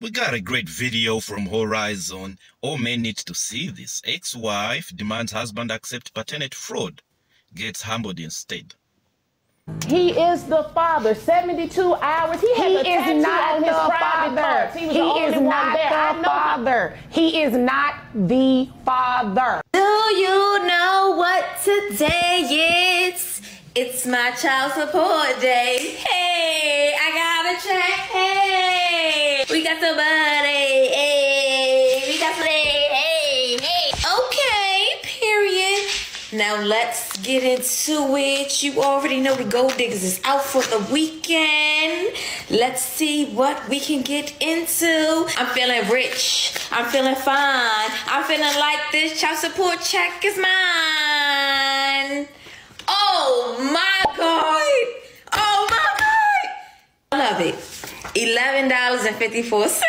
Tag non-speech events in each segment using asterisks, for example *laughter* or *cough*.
We got a great video from Horizon. Oh, All men need to see this. Ex-wife demands husband accept paternity fraud. Gets humbled instead. He is the father. 72 hours. He has He a is not on his the father. parts. He, was He the only is not the father. He is not the father. Do you know what today is? It's my child support day. Hey, I got a check. Hey, we got some money. Hey, we got some money. Hey, hey. Okay, period. Now let's get into it. You already know the Gold Diggers is out for the weekend. Let's see what we can get into. I'm feeling rich. I'm feeling fine. I'm feeling like this child support check is mine. Oh my god. Oh my god. I love it. $11.54.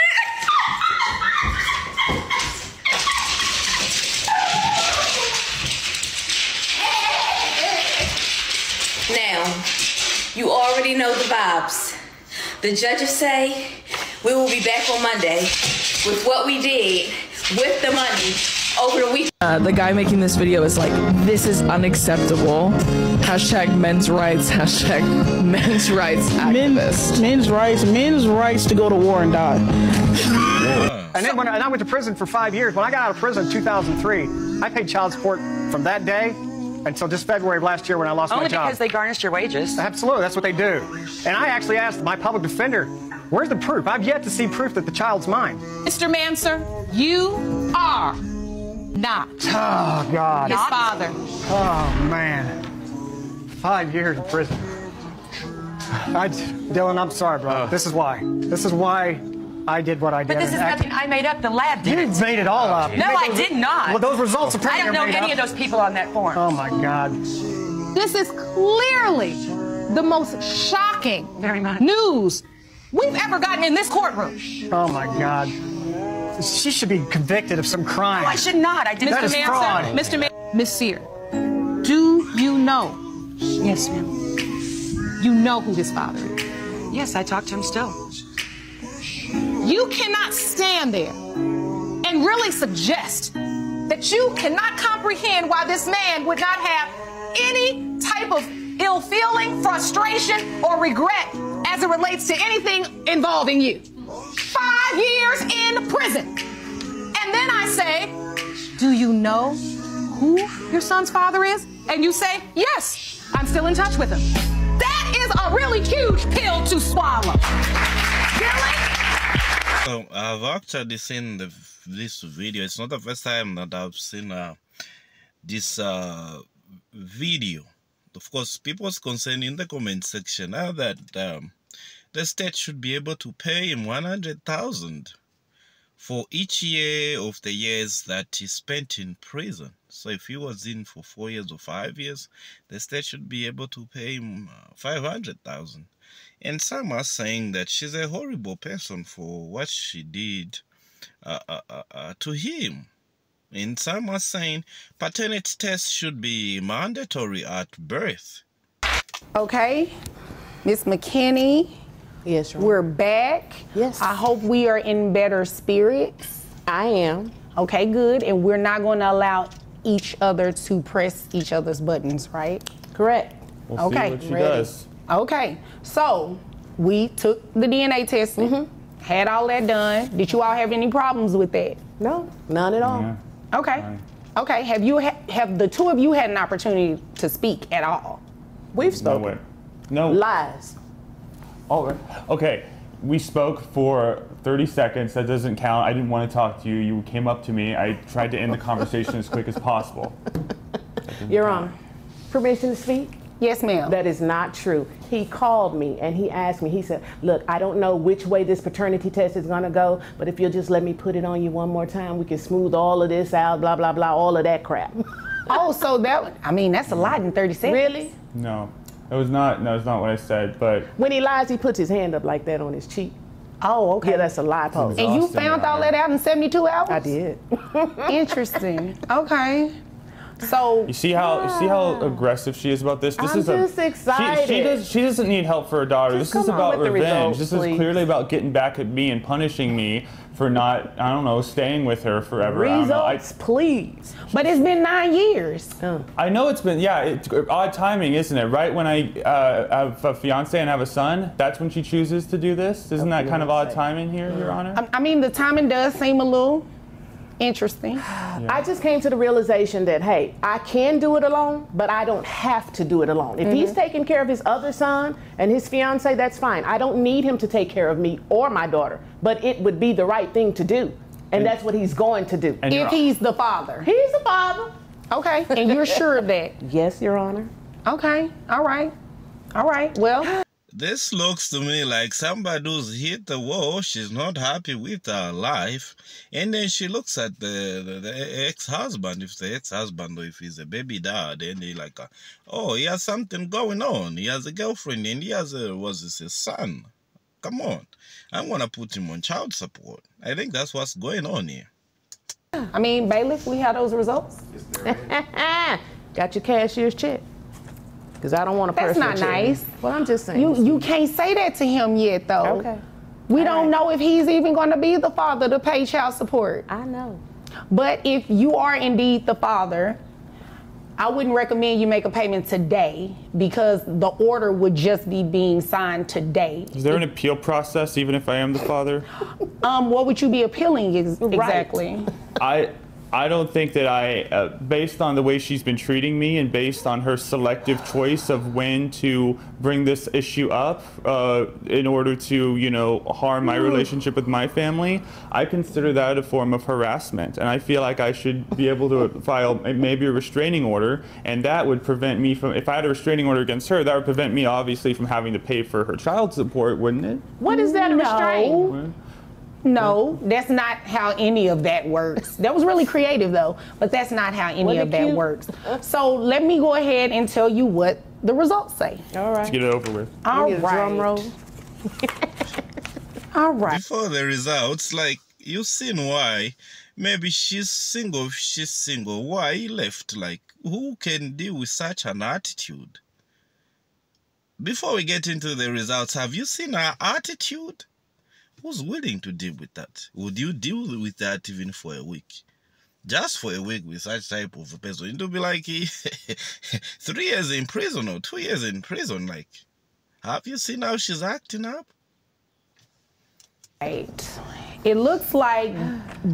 Now, you already know the vibes. The judges say we will be back on Monday with what we did with the money over the weekend. Uh, the guy making this video is like, this is unacceptable. Hashtag men's rights. Hashtag men's rights activist. men's, men's rights, men's rights to go to war and die. And then when I, and I went to prison for five years. When I got out of prison in 2003, I paid child support from that day until just February of last year when I lost Only my job. Only because they garnished your wages. Absolutely, that's what they do. And I actually asked my public defender, where's the proof? I've yet to see proof that the child's mine. Mr. Manser, you are not Oh, God. his father. Oh, man. Five years in prison. I, Dylan, I'm sorry, bro. Oh. This is why. This is why I did what I did. But this is act- nothing I made up. The lab You did. it. made it all oh, up. No, made I those- did not. Well, those results are pretty I don't know any up. of those people on that form. Oh, my God. This is clearly the most shocking Very much. news we've ever gotten in this courtroom. Oh, my God. She should be convicted of some crime. No, I should not. I didn't. That is fraud. Mr. Man, Miss Sear, do you know? Yes, ma'am. You know who his father is. Yes, I talk to him still. You cannot stand there and really suggest that you cannot comprehend why this man would not have any type of ill feeling, frustration, or regret as it relates to anything involving you. Five years in prison. And then I say, Do you know who your son's father is? And you say, Yes, I'm still in touch with him. That is a really huge pill to swallow. Really? So I've actually seen the, this video. It's not the first time that I've seen uh, this uh, video. Of course, people's concern in the comment section are that um, the state should be able to pay him 100,000 for each year of the years that he spent in prison. So if he was in for four years or five years, the state should be able to pay him uh, 500,000. And some are saying that she's a horrible person for what she did uh, uh, uh, uh, to him. And some are saying paternity tests should be mandatory at birth. Okay, Miss McKinney, Yes, Your we're back. Yes. I hope we are in better spirits. I am. Okay, good. And we're not going to allow each other to press each other's buttons, right? Correct. We'll Okay, see what she ready. does. Okay, so we took the DNA testing, mm-hmm. had all that done. Did you all have any problems with that? No, none at all. Okay. Okay. Have you ha- have the two of you had an opportunity to speak at all? We've No spoken. way. No. Lies. All right. Okay. We spoke for 30 seconds. That doesn't count. I didn't want to talk to you. You came up to me. I tried to end the conversation as quick as possible. Your Honor, permission to speak? Yes, ma'am. That is not true. He called me and he asked me, he said, Look, I don't know which way this paternity test is going to go, but if you'll just let me put it on you one more time, we can smooth all of this out, blah, blah, blah, all of that crap. oh, so that I mean that's a lot in 30 seconds. really? No. That was not. No, that's not what I said. But When he lies, he puts his hand up like that on his cheek. Oh, okay. Yeah, that's a lie pose. and you found all that out in 72 hours? I did. *laughs* Interesting. okay. So You see how you see how aggressive she is about this. This I'm is a, just She, she excited. does she doesn't need help for her daughter. Just this is about revenge. results, this please. is clearly about getting back at me and punishing me for not I don't know staying with her forever. Know. I, Results, please. but it's been nine years. I know it's been yeah, it's odd timing, isn't it? Right when I uh, have a fiance and have a son, that's when she chooses to do this. Isn't that kind of odd timing here, Your Honor? I, I mean, the timing does seem a little interesting. I just came to the realization that hey, I can do it alone, but I don't have to do it alone. If he's mm-hmm. taking care of his other son and his fiance, that's fine. I don't need him to take care of me or my daughter, but it would be the right thing to do. And that's what he's going to do. If you're- he's the father. He's the father. Okay. And you're sure of that. *laughs* Yes, Your Honor. Okay. All right. All right. Well, This looks to me like somebody who's hit the wall. She's not happy with her life. And then she looks at the, the, the ex-husband, if the ex-husband or if he's a baby dad, and he like, oh, he has something going on. He has a girlfriend and he has a, was this his son? Come on. I'm going to put him on child support. I think that's what's going on here. I mean, bailiff, we have those results. *laughs* Got your cashier's check. Because I don't want a That's personal not check. nice. Well, I'm just saying. You you can't say that to him yet, though. Okay. We All don't right. know if he's even going to be the father to pay child support. I know. But if you are indeed the father, I wouldn't recommend you make a payment today because the order would just be being signed today. Is there an appeal process even if I am the father? Um, what would you be appealing ex- exactly? I I don't think that I, uh, based on the way she's been treating me and based on her selective choice of when to bring this issue up uh, in order to, you know, harm my relationship with my family, I consider that a form of harassment. And I feel like I should be able to *laughs* file maybe a restraining order, and that would prevent me from, if I had a restraining order against her, that would prevent me obviously from having to pay for her child support, wouldn't it? What is that a restraint? No. No, that's not how any of that works. That was really creative though, but that's not how any Wasn't of that cute? works. So let me go ahead and tell you what the results say. All right. Let's get it over with. All Get a drum roll. All right. Before the results, like, you seen why. Maybe she's single, if she's single. Why he left? Like, who can deal with such an attitude? Before we get into the results, have you seen her attitude? Who's willing to deal with that? Would you deal with that even for a week? Just for a week with such type of a person. It would be like *laughs* three years in prison or two years in prison. Like, have you seen how she's acting up? Right. It looks like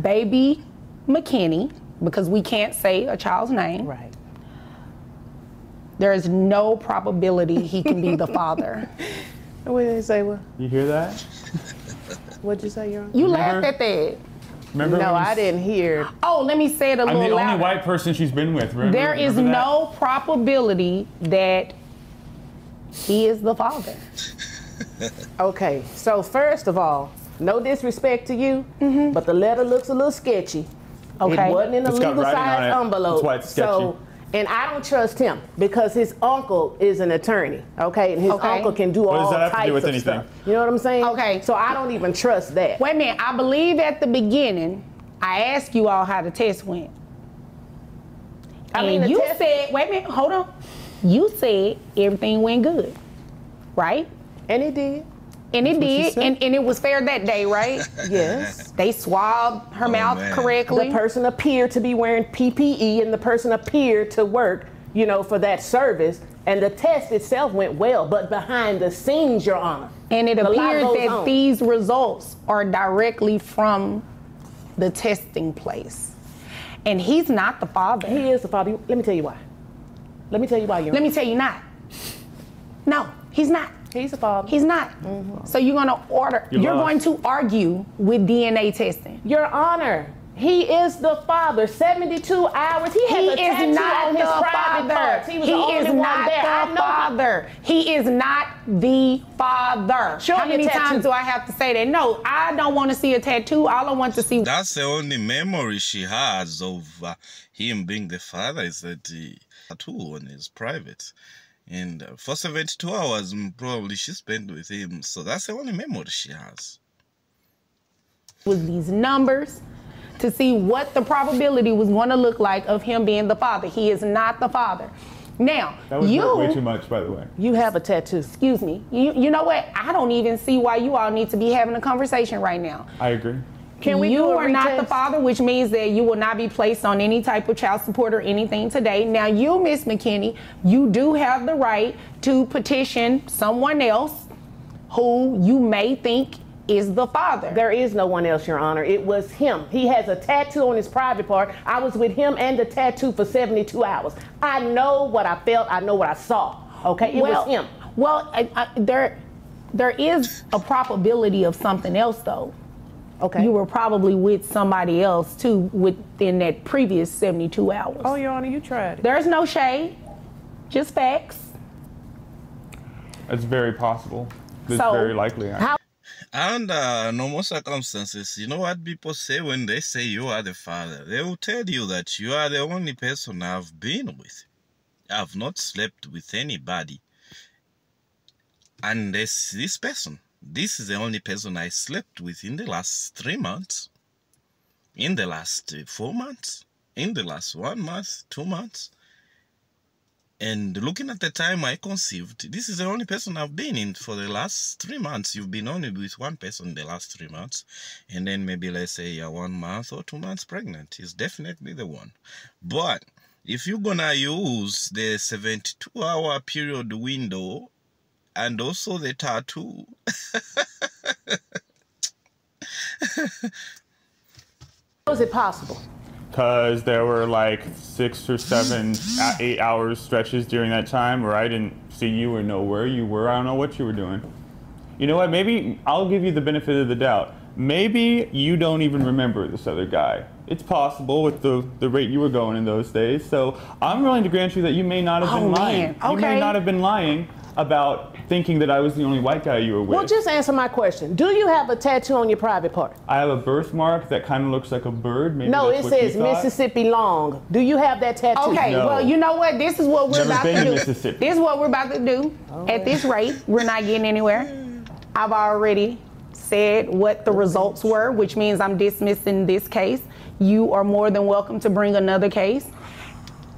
baby McKinney, because we can't say a child's name. Right. There is no probability he can be the *laughs* father. What did they say? What? You hear that? *laughs* What'd you say, Your Honor? You Remember- laughed at that. Remember No, when you I s- didn't hear. Oh, let me say it a I'm little the only louder. white person she's been with. Remember, There is remember that? no probability that he is the father. Okay, so first of all, no disrespect to you, mm-hmm. but the letter looks a little sketchy. Okay. It wasn't in a It's legal size it. envelope. That's why it's sketchy. So, and I don't trust him because his uncle is an attorney, okay? And his Okay. uncle can do What does all that have to do with of anything? stuff. You know what I'm saying? Okay. So I don't even trust that. Wait a minute. I believe at the beginning, I asked you all how the test went. I and mean, you test- said, wait a minute, hold on. You said everything went good, right? And it did. And it what did, and, and it was fair that day, right? *laughs* Yes. they swabbed her oh, mouth man. correctly. the person appeared to be wearing PPE and the person appeared to work, you know, for that service. And the test itself went well, but behind the scenes, Your Honor. and it a lot appeared that on. these results are directly from the testing place. And he's not the father. He is the father. Let me tell you why. Let me tell you why, Your Let me tell you not. No, he's not. He's the father. He's not. So you're gonna order. You You're lost. going to argue with DNA testing. Your Honor, he is the father. 72 hours. He has He a is tattoo not on his the private father. parts. He was He the only is one not there. I the know father. He is not the father. Show How me many times do I have to say that? No, I don't want to see a tattoo. All I want to see. That's the only memory she has of uh, him being the father is that he tattoo on his private. And uh, for 72 hours, mm, probably she spent with him. So that's the only memory she has. With these numbers to to see what the probability was going to look like of him being the father. He is not the father. Now, That was you way too much, by the way. You have a tattoo. excuse me. You, you know what? I don't even see why you all need to be having a conversation right now. I agree. Can we you are not the father, which means that you will not be placed on any type of child support or anything today. Now, you, Miss McKinney, you do have the right to petition someone else who you may think is the father. There is no one else, Your Honor. It was him. He has a tattoo on his private part. I was with him and the tattoo for 72 hours. I know what I felt. I know what I saw. Okay, it well, was him. Well, I, I, there, there is a probability of something else, though. Okay. You were probably with somebody else too within that previous 72 hours. oh, Your Honor, you tried it. There's no shade, just facts. It's very possible. It's So, very likely. How Under uh, normal circumstances, you know what people say when they say you are the father? They will tell you that you are the only person I've been with. I've not slept with anybody. And this, this person, this is the only person I slept with in the last three months, in the last uh, four months, in the last one month, two months. And looking at the time I conceived, this is the only person I've been in for the last three months. You've been only with one person the last three months. And then maybe let's say you're one month or two months pregnant. Is definitely the one. But if you're gonna use the 72 hour period window and also the tattoo, How is it possible? Because there were like six or seven, uh, eight hours stretches during that time where I didn't see you or know where you were. I don't know what you were doing. You know what? Maybe I'll give you the benefit of the doubt. Maybe you don't even remember this other guy. It's possible with the, the rate you were going in those days. So I'm willing to grant you that you may not have Oh, been man. lying. You may not have been lying about thinking that I was the only white guy you were with. Well, just answer my question. Do you have a tattoo on your private part? I have a birthmark that kind of looks like a bird. Maybe No, it says. Mississippi Long. Do you have that tattoo? Okay, No. well, you know what? This is what we're Never about been to to do. Mississippi. This is what we're about to do. At this rate, we're not getting anywhere. I've already said what the results were, which means I'm dismissing this case. You are more than welcome to bring another case.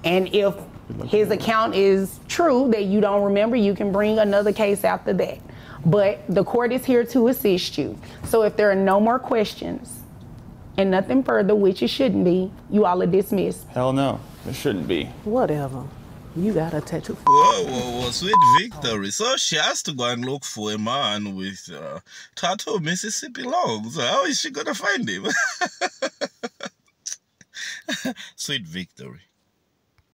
And if his account is true that you don't remember, you can bring another case after that. But the court is here to assist you. So if there are no more questions and nothing further, which it shouldn't be, you all are dismissed. Hell no, it shouldn't be. Whatever. You got a tattoo. Whoa, whoa, whoa, sweet victory. So she has to go and look for a man with uh, tattoo Mississippi long. So how is she gonna find him? *laughs* sweet victory.